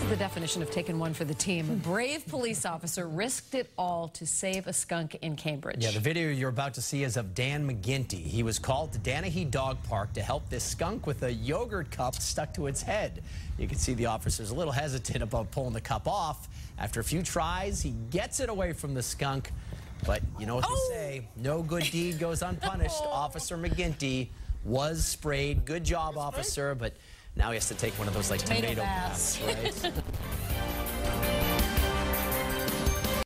This is the definition of taking one for the team. A brave police officer risked it all to save a skunk in Cambridge. Yeah, the video you're about to see is of Dan McGinty. He was called to Danehy Dog Park to help this skunk with a yogurt cup stuck to its head. You can see the officer's a little hesitant about pulling the cup off. After a few tries, he gets it away from the skunk. But you know what oh. they say, no good deed goes unpunished. Officer McGinty was sprayed. Good job, officer, but now he has to take one of those like tomato, tomato baths, right?